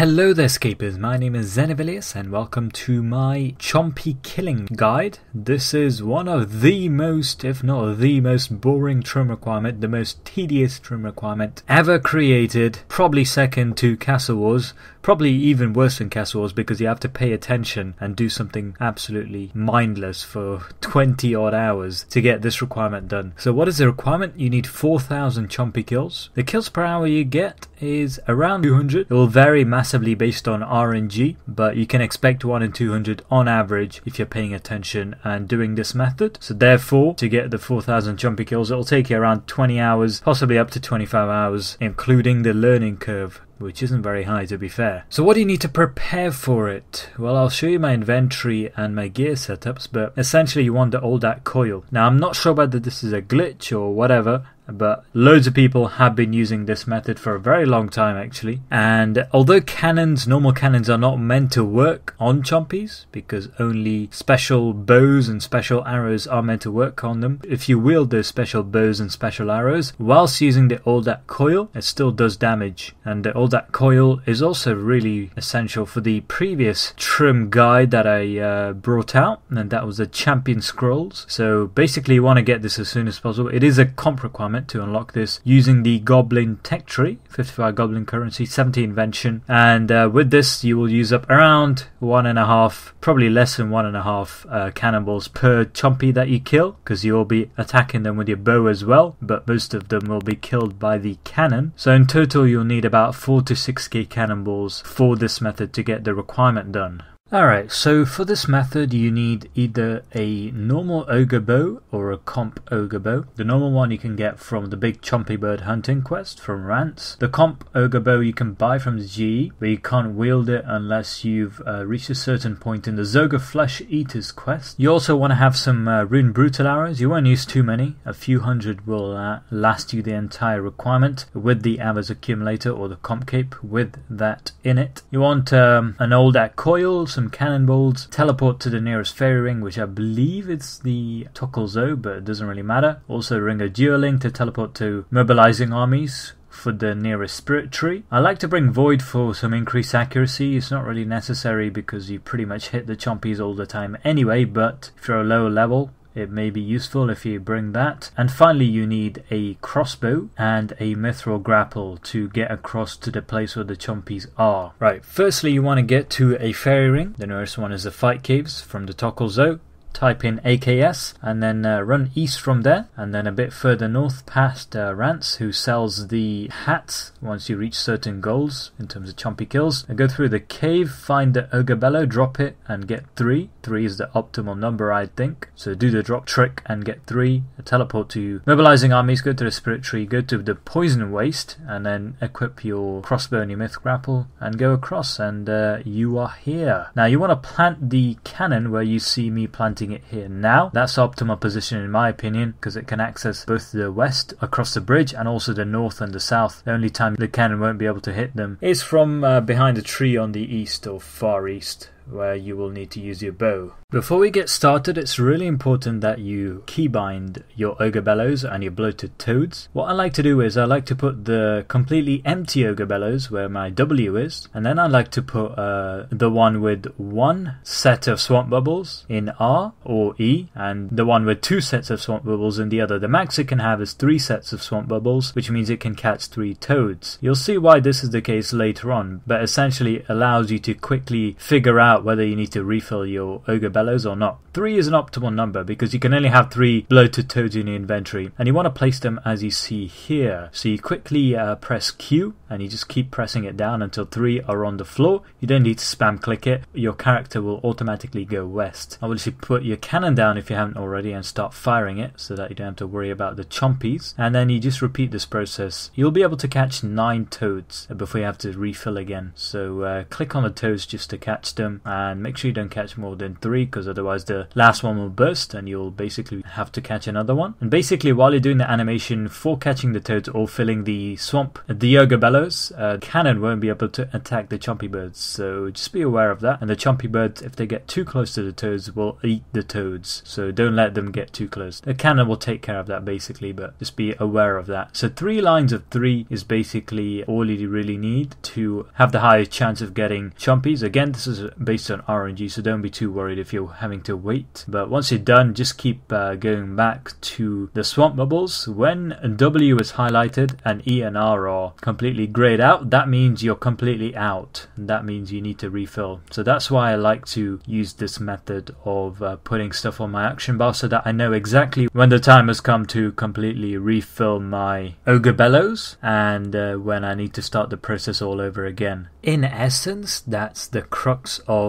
Hello there Scapers, my name is Xenevilius and welcome to my Chompy Killing Guide. This is one of the most, if not the most boring trim requirement, the most tedious trim requirement ever created, probably second to Castle Wars, probably even worse than Castle Wars because you have to pay attention and do something absolutely mindless for 20 odd hours to get this requirement done. So what is the requirement? You need 4,000 Chompy kills. The kills per hour you get is around 200. It will vary massively based on RNG, but you can expect 1 in 200 on average if you're paying attention and doing this method. So therefore, to get the 4000 Chompy kills, it will take you around 20 hours, possibly up to 25 hours, including the learning curve which isn't very high to be fair. So what do you need to prepare for it? Well, I'll show you my inventory and my gear setups, but essentially you want to the Oldak coil. Now I'm not sure whether this is a glitch or whatever, but loads of people have been using this method for a very long time actually. And although cannons, normal cannons are not meant to work on chompies because only special bows and special arrows are meant to work on them. If you wield those special bows and special arrows whilst using the Oldak coil, it still does damage. And the Oldak coil is also really essential for the previous trim guide that I uh, brought out, and that was the Champion Scrolls. So basically, you want to get this as soon as possible. It is a comp requirement to unlock this using the Goblin Tech Tree, 55 Goblin currency, 70 invention, and uh, with this you will use up around one and a half, probably less than one and a half uh, cannonballs per chompy that you kill, because you will be attacking them with your bow as well, but most of them will be killed by the cannon. So in total you'll need about 4 to 6k cannonballs for this method to get the requirement done. Alright, so for this method you need either a normal ogre bow or a comp ogre bow. The normal one you can get from the big chompy bird hunting quest from Rance. The comp ogre bow you can buy from GE, but you can't wield it unless you've uh, reached a certain point in the Zogre Flesh Eaters quest. You also want to have some uh, Rune Brutal arrows. You won't use too many. A few hundred will uh, last you the entire requirement with the Ava's accumulator or the comp cape with that in it. You want um, an Oldak coil, some cannonballs, teleport to the nearest fairy ring, which I believe is the Tokkul Zo, but it doesn't really matter. Also, ring a dueling to teleport to mobilizing armies, for the nearest spirit tree. I like to bring Void for some increased accuracy. It's not really necessary because you pretty much hit the chompies all the time anyway, but if you're a lower level, it may be useful if you bring that. And finally, you need a crossbow and a mithril grapple to get across to the place where the chompies are. Right, firstly, you want to get to a fairy ring. The nearest one is the Fight Caves from the Tokkul Zo type in AKS and then uh, run east from there and then a bit further north past uh, Rance who sells the hats once you reach certain goals in terms of chompy kills. And go through the cave find the ogre bellow drop it and get three. Three is the optimal number I think. So do the drop trick and get three. Teleport to you. mobilizing armies go to the spirit tree go to the poison waste and then equip your crossbow and your myth grapple and go across and uh, you are here. Now you want to plant the cannon where you see me planting it here now. That's optimal position in my opinion because it can access both the west across the bridge and also the north and the south. The only time the cannon won't be able to hit them is from uh, behind a tree on the east or far east where you will need to use your bow. Before we get started, it's really important that you keybind your Ogre Bellows and your Bloated Toads. What I like to do is I like to put the completely empty Ogre Bellows where my W is, and then I like to put uh, the one with one set of Swamp Bubbles in R or E, and the one with two sets of Swamp Bubbles in the other. The max it can have is three sets of Swamp Bubbles, which means it can catch three Toads. You'll see why this is the case later on, but essentially allows you to quickly figure out whether you need to refill your Ogre Bellows or not. 3 is an optimal number because you can only have 3 bloated toads in your inventory and you want to place them as you see here. So you quickly uh, press Q and you just keep pressing it down until 3 are on the floor. You don't need to spam click it, your character will automatically go west. I Obviously put your cannon down if you haven't already and start firing it so that you don't have to worry about the chompies and then you just repeat this process. You'll be able to catch 9 toads before you have to refill again. So uh, click on the toads just to catch them and make sure you don't catch more than three because otherwise the last one will burst and you'll basically have to catch another one. And basically, while you're doing the animation for catching the toads or filling the swamp, the Ogre Bellows uh, cannon won't be able to attack the Chompy birds, so just be aware of that. And the Chompy birds, if they get too close to the toads, will eat the toads, so don't let them get too close. The cannon will take care of that basically, but just be aware of that. So three lines of three is basically all you really need to have the highest chance of getting Chompies. Again, this is based on RNG, so don't be too worried if you're having to wait. But once you're done, just keep uh, going back to the swamp bubbles. When W is highlighted and E and R are completely grayed out, that means you're completely out. That means you need to refill. So that's why I like to use this method of uh, putting stuff on my action bar so that I know exactly when the time has come to completely refill my Ogre Bellows and uh, when I need to start the process all over again. In essence, that's the crux of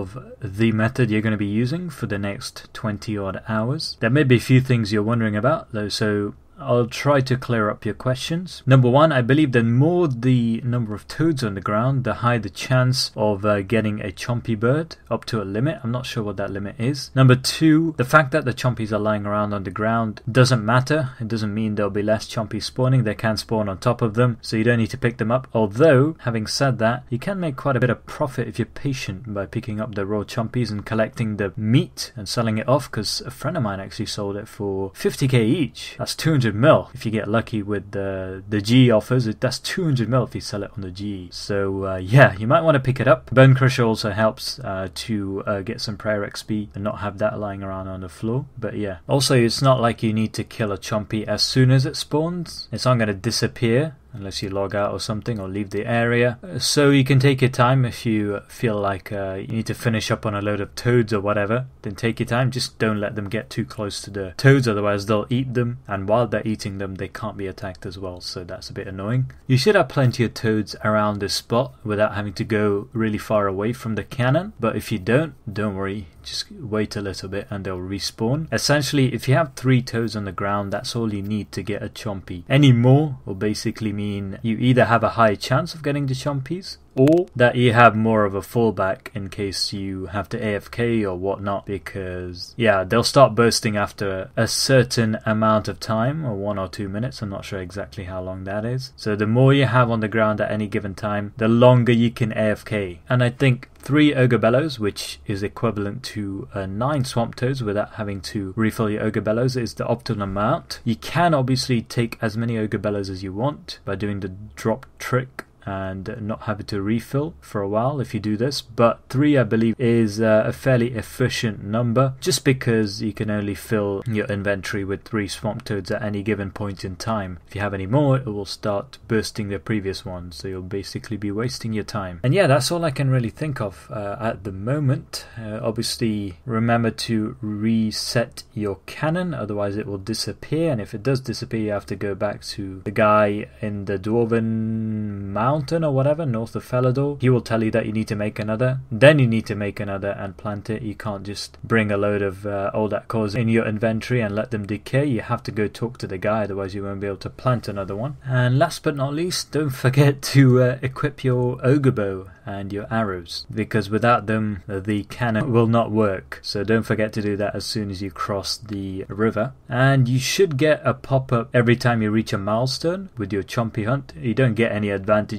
the method you're going to be using for the next 20 odd hours. There may be a few things you're wondering about though, so I'll try to clear up your questions. Number one, I believe that more the number of toads on the ground, the higher the chance of uh, getting a chompy bird up to a limit. I'm not sure what that limit is. Number two, the fact that the chompies are lying around on the ground doesn't matter. It doesn't mean there'll be less chompies spawning. They can spawn on top of them, so you don't need to pick them up. Although, having said that, you can make quite a bit of profit if you're patient by picking up the raw chompies and collecting the meat and selling it off. Because a friend of mine actually sold it for 50k each. That's 200 200 mil if you get lucky with the the G offers. It, that's 200 mil if you sell it on the G. So uh, yeah, you might want to pick it up. Bone Crusher also helps uh, to uh, get some prayer XP and not have that lying around on the floor. But yeah, also it's not like you need to kill a Chompy as soon as it spawns. It's not going to disappear unless you log out or something or leave the area. So you can take your time if you feel like uh, you need to finish up on a load of toads or whatever. Then take your time. Just don't let them get too close to the toads, otherwise they'll eat them. And while they're eating them, they can't be attacked as well. So that's a bit annoying. You should have plenty of toads around this spot without having to go really far away from the cannon. But if you don't, don't worry just wait a little bit and they'll respawn. Essentially, if you have three toes on the ground, that's all you need to get a chompy. Any more will basically mean you either have a high chance of getting the chompies or that you have more of a fallback in case you have to AFK or whatnot because yeah they'll start bursting after a certain amount of time or one or two minutes I'm not sure exactly how long that is. So the more you have on the ground at any given time the longer you can AFK and I think three Ogre Bellows which is equivalent to uh, nine Swamp Toads without having to refill your Ogre Bellows is the optimal amount. You can obviously take as many Ogre Bellows as you want by doing the drop trick and not having to refill for a while if you do this. But three, I believe, is uh, a fairly efficient number just because you can only fill your inventory with three swamp toads at any given point in time. If you have any more, it will start bursting the previous ones, so you'll basically be wasting your time. And yeah, that's all I can really think of uh, at the moment. Uh, obviously, remember to reset your cannon, otherwise, it will disappear. And if it does disappear, you have to go back to the guy in the Dwarven Mountain mountain or whatever north of Falador, he will tell you that you need to make another. Then you need to make another and plant it. You can't just bring a load of uh, old cores in your inventory and let them decay. You have to go talk to the guy, otherwise you won't be able to plant another one. And last but not least, don't forget to uh, equip your ogre bow and your arrows because without them the cannon will not work so don't forget to do that as soon as you cross the river and you should get a pop-up every time you reach a milestone with your chompy hunt you don't get any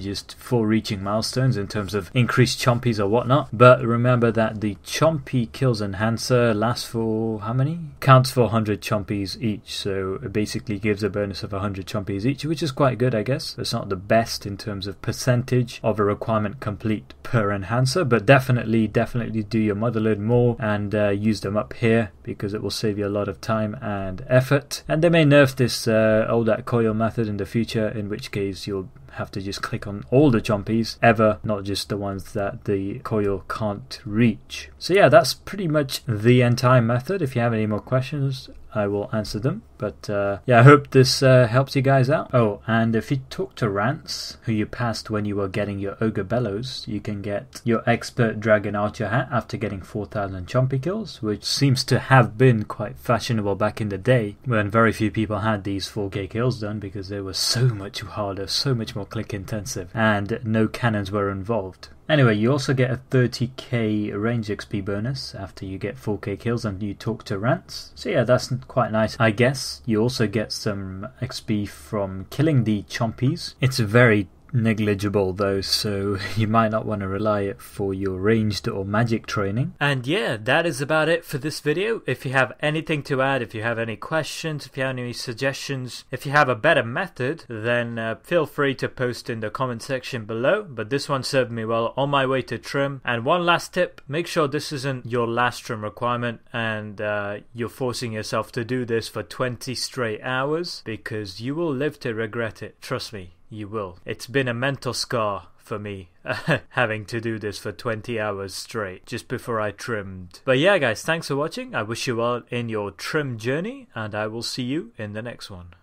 advantages for reaching milestones in terms of increased chompies or whatnot. But remember that the chompy kills enhancer lasts for how many? Counts for 100 chompies each. So it basically gives a bonus of 100 chompies each which is quite good I guess. It's not the best in terms of percentage of a requirement complete per enhancer, but definitely, definitely do your Motherlode Maw and uh, use them up here because it will save you a lot of time and effort. And they may nerf this uh, that coil method in the future, in which case you'll have to just click on all the chompies ever, not just the ones that the coil can't reach. So yeah, that's pretty much the entire method. If you have any more questions, I will answer them. But uh, yeah, I hope this uh, helps you guys out. Oh, and if you talk to Rance, who you passed when you were getting your Ogre Bellows, you can get your Expert Dragon Archer hat after getting 4,000 Chompy kills, which seems to have been quite fashionable back in the day when very few people had these 4k kills done because they were so much harder, so much more click intensive, and no cannons were involved. Anyway, you also get a 30k range XP bonus after you get 4k kills and you talk to Rance. So yeah, that's quite nice. I guess you also get some XP from killing the chompies. It's very negligible though, so you might not want to rely it for your ranged or magic training. And yeah, that is about it for this video. If you have anything to add, if you have any questions, if you have any suggestions, if you have a better method, then uh, feel free to post in the comment section below. But this one served me well on my way to trim. And one last tip, make sure this isn't your last trim requirement and uh, you're forcing yourself to do this for 20 straight hours because you will live to regret it. Trust me you will. It's been a mental scar for me having to do this for 20 hours straight just before I trimmed. But yeah, guys, thanks for watching. I wish you well in your trim journey, and I will see you in the next one.